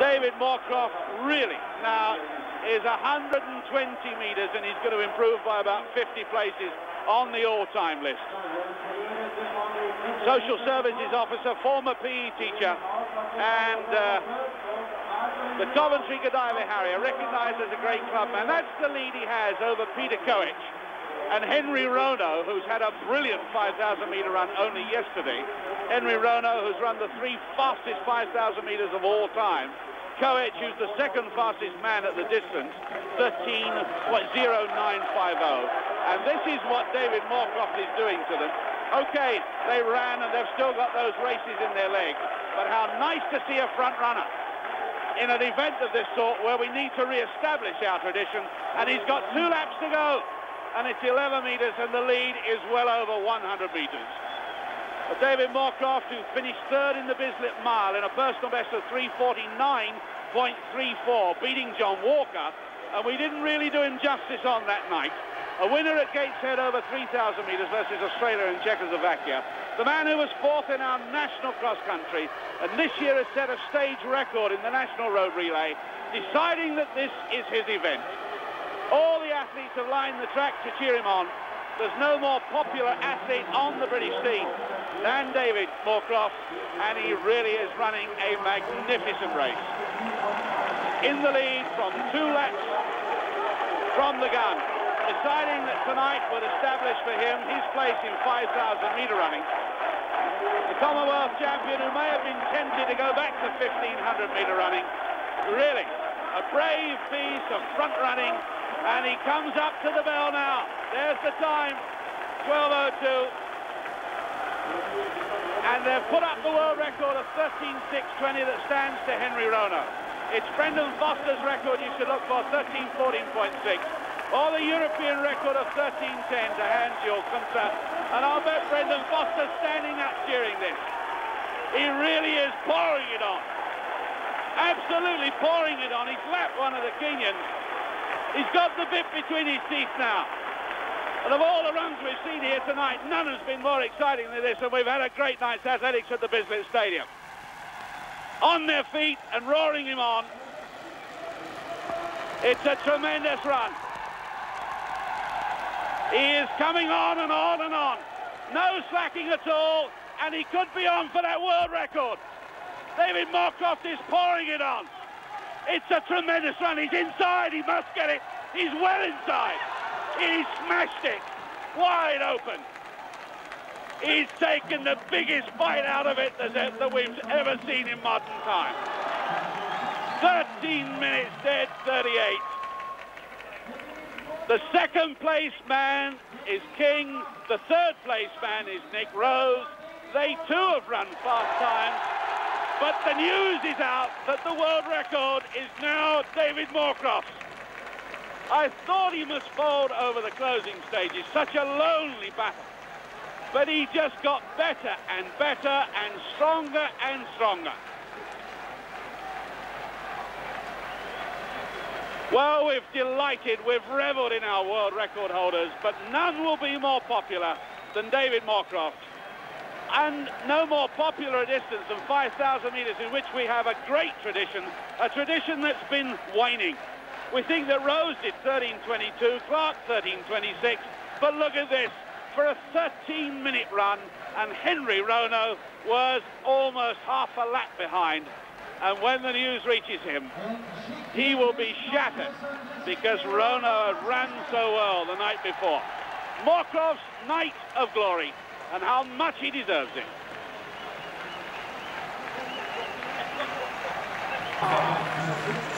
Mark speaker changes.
Speaker 1: David Moorcroft really now is 120 metres and he's going to improve by about 50 places on the all-time list. Social services officer, former PE teacher, and uh, the Coventry Godiva Harrier, recognised as a great clubman. That's the lead he has over Peter Koech. And Henry Rono, who's had a brilliant 5,000 metre run only yesterday. Henry Rono, who's run the three fastest 5,000 metres of all time. Koech, who's the second fastest man at the distance, 13.0950. And this is what David Moorcroft is doing to them. Okay, they ran and they've still got those races in their legs. But how nice to see a front runner in an event of this sort where we need to re-establish our tradition. And he's got two laps to go. And it's 11 metres and the lead is well over 100 metres. David Moorcroft, who finished third in the Bislett Mile in a personal best of 349.34, beating John Walker. And we didn't really do him justice on that night. A winner at Gateshead over 3,000 metres versus Australia and Czechoslovakia. The man who was fourth in our national cross country and this year has set a stage record in the national road relay, deciding that this is his event. All the athletes have lined the track to cheer him on. There's no more popular athlete on the British scene than David Moorcroft, and he really is running a magnificent race. In the lead from two laps from the gun deciding that tonight would establish for him his place in 5,000 metre running. The Commonwealth champion who may have been tempted to go back to 1,500 metre running. Really, a brave piece of front running, and he comes up to the bell now. There's the time, 12.02. And they've put up the world record of 13.620 that stands to Henry Rono. It's Brendan Foster's record you should look for, 13.14.6 or the European record of 13.10 to Hansjörg Kunze. And I'll bet Brendan Foster standing up cheering this. He really is pouring it on. Absolutely pouring it on. He's lapped one of the Kenyans. He's got the bit between his teeth now. And of all the runs we've seen here tonight, none has been more exciting than this, and we've had a great night's athletics at the Bislett Stadium. On their feet and roaring him on. It's a tremendous run. He is coming on and on and on. No slacking at all, and he could be on for that world record. David Moorcroft is pouring it on. It's a tremendous run. He's inside. He must get it. He's well inside. He smashed it wide open. He's taken the biggest bite out of it that we've ever seen in modern time. 13 minutes dead, 38. The second place man is King. The third place man is Nick Rose. They too have run fast times. But the news is out that the world record is now David Moorcroft's. I thought he must fold over the closing stages. Such a lonely battle. But he just got better and better and stronger and stronger. Well, we've delighted, we've revelled in our world record holders, but none will be more popular than David Moorcroft. And no more popular a distance than 5,000 metres in which we have a great tradition, a tradition that's been waning. We think that Rose did 13.22, Clark 13.26, but look at this, for a 13-minute run, and Henry Rono was almost half a lap behind. And when the news reaches him, he will be shattered because Rono ran so well the night before. Moorcroft's night of glory and how much he deserves it. Oh.